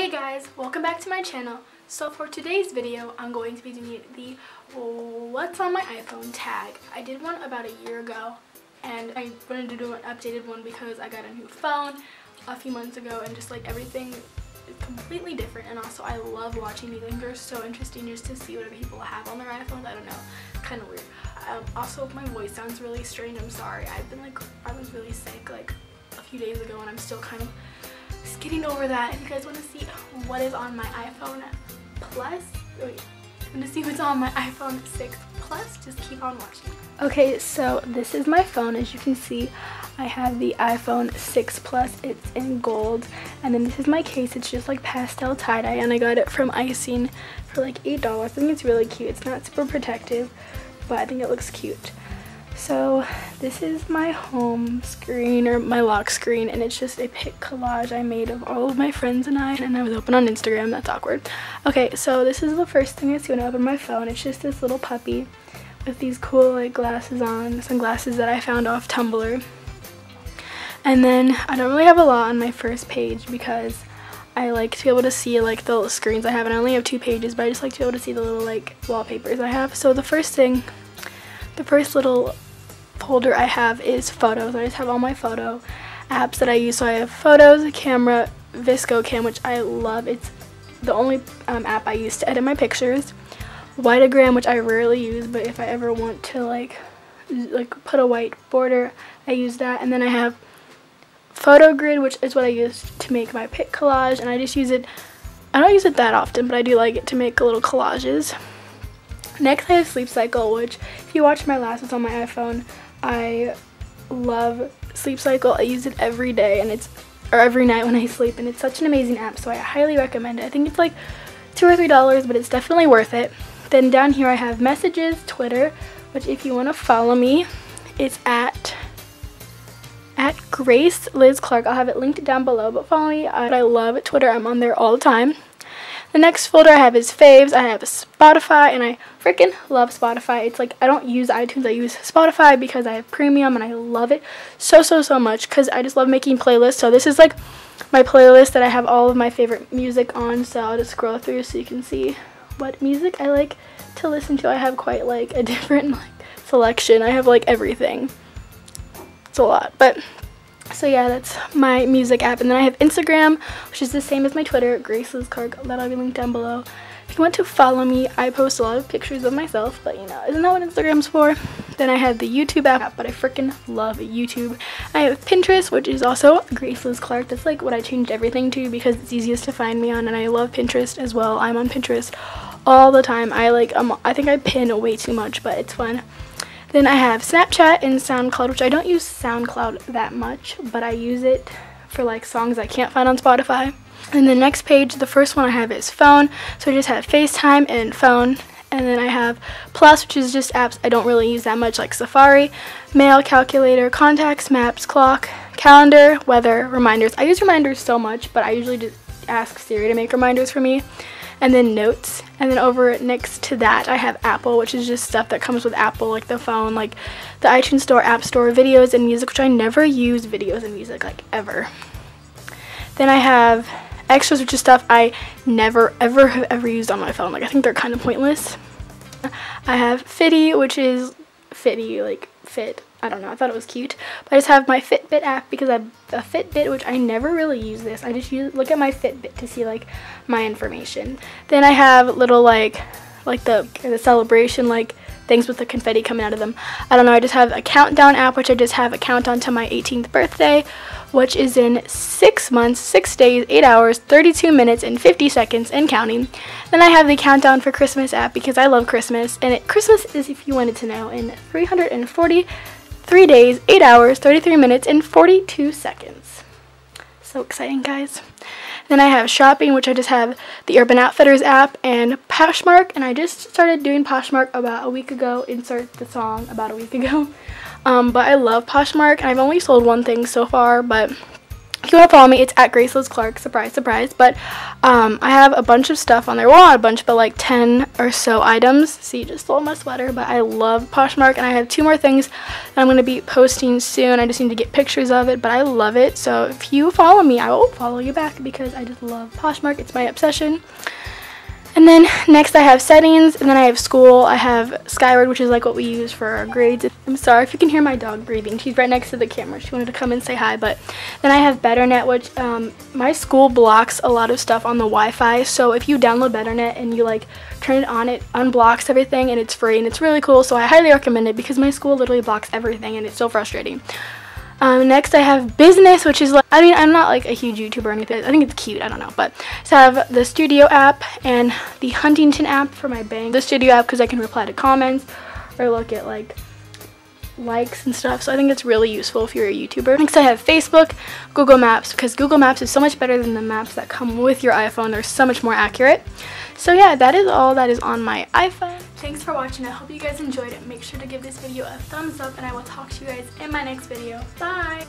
Hey guys, welcome back to my channel. So for today's video, I'm going to be doing the what's on my iPhone tag. I did one about a year ago and I wanted to do an updated one because I got a new phone a few months ago and just like everything is completely different and also I love watching these things. They're so interesting just to see what other people have on their iPhones. I don't know, kind of weird. Um, also, my voice sounds really strange. I'm sorry. I've been like, I was really sick like a few days ago and I'm still kind of getting over that. If you guys want to see what is on my iPhone Plus, wait, gonna see what's on my iPhone 6 Plus, just keep on watching. Okay, so this is my phone. As you can see, I have the iPhone 6 Plus. It's in gold. And then this is my case. It's just like pastel tie-dye. And I got it from Icing for like $8. I think it's really cute. It's not super protective, but I think it looks cute. So this is my home screen or my lock screen and it's just a pic collage I made of all of my friends and I and I was open on Instagram, that's awkward. Okay, so this is the first thing I see when I open my phone. It's just this little puppy with these cool like glasses on, sunglasses that I found off Tumblr. And then I don't really have a lot on my first page because I like to be able to see like the screens I have and I only have two pages but I just like to be able to see the little like wallpapers I have. So the first thing, the first little folder I have is photos. I just have all my photo apps that I use. So I have photos, camera, VSCO Cam, which I love. It's the only um, app I use to edit my pictures. Whitagram, which I rarely use, but if I ever want to like like put a white border, I use that. And then I have PhotoGrid, which is what I use to make my pic collage, and I just use it. I don't use it that often, but I do like it to make little collages. Next, I have Sleep Cycle, which if you watch my last, it's on my iPhone. I love Sleep Cycle. I use it every day and it's or every night when I sleep and it's such an amazing app so I highly recommend it. I think it's like two or three dollars but it's definitely worth it. Then down here I have messages, Twitter, which if you want to follow me, it's at at Grace Liz Clark. I'll have it linked down below, but follow me. I, I love Twitter. I'm on there all the time. The next folder I have is faves. I have Spotify and I freaking love Spotify. It's like I don't use iTunes. I use Spotify because I have premium and I love it so so so much cuz I just love making playlists. So this is like my playlist that I have all of my favorite music on. So I'll just scroll through so you can see what music I like to listen to. I have quite like a different like selection. I have like everything. It's a lot, but so yeah, that's my music app. And then I have Instagram, which is the same as my Twitter, Grace Liz Clark. That'll be linked down below. If you want to follow me, I post a lot of pictures of myself, but you know, isn't that what Instagram's for? Then I have the YouTube app, but I freaking love YouTube. I have Pinterest, which is also Grace Liz Clark. That's like what I changed everything to because it's easiest to find me on, and I love Pinterest as well. I'm on Pinterest all the time. I like, um, I think I pin way too much, but it's fun. Then I have Snapchat and SoundCloud, which I don't use SoundCloud that much, but I use it for like songs I can't find on Spotify. And the next page, the first one I have is phone. So I just have FaceTime and phone. And then I have Plus, which is just apps I don't really use that much, like Safari, Mail, Calculator, Contacts, Maps, Clock, Calendar, Weather, Reminders. I use reminders so much, but I usually just ask Siri to make reminders for me and then notes. And then over next to that I have Apple which is just stuff that comes with Apple like the phone like the iTunes store app store videos and music which I never use videos and music like ever. Then I have extras which is stuff I never ever have ever used on my phone. Like I think they're kind of pointless. I have Fitty which is Fitty like fit I don't know, I thought it was cute. But I just have my Fitbit app because I have a Fitbit, which I never really use this. I just use look at my Fitbit to see like my information. Then I have little like like the the celebration like things with the confetti coming out of them. I don't know, I just have a countdown app which I just have a countdown to my 18th birthday, which is in 6 months, 6 days, 8 hours, 32 minutes and 50 seconds and counting. Then I have the countdown for Christmas app because I love Christmas and it, Christmas is if you wanted to know in 340 3 days, 8 hours, 33 minutes, and 42 seconds. So exciting, guys. Then I have shopping, which I just have the Urban Outfitters app and Poshmark, and I just started doing Poshmark about a week ago. Insert the song about a week ago. Um, but I love Poshmark, and I've only sold one thing so far, but if you want to follow me, it's at Grace Clark. Surprise, surprise. But um, I have a bunch of stuff on there. Well, not a bunch, but like 10 or so items. See, just stole my sweater. But I love Poshmark, and I have two more things that I'm going to be posting soon. I just need to get pictures of it, but I love it. So if you follow me, I will follow you back because I just love Poshmark. It's my obsession. And then next I have settings, and then I have school. I have Skyward, which is like what we use for our grades. I'm sorry if you can hear my dog breathing. She's right next to the camera. She wanted to come and say hi. But then I have BetterNet, which um, my school blocks a lot of stuff on the Wi-Fi. So if you download BetterNet and you like turn it on, it unblocks everything and it's free and it's really cool. So I highly recommend it because my school literally blocks everything and it's so frustrating. Um, next I have business, which is like, I mean, I'm not like a huge YouTuber or anything. I think it's cute, I don't know. But so I have the studio app and the Huntington app for my bank. The studio app because I can reply to comments or look at like likes and stuff. So I think it's really useful if you're a YouTuber. Next I have Facebook, Google Maps, because Google Maps is so much better than the maps that come with your iPhone. They're so much more accurate. So yeah, that is all that is on my iPhone. Thanks for watching. I hope you guys enjoyed it. Make sure to give this video a thumbs up and I will talk to you guys in my next video. Bye!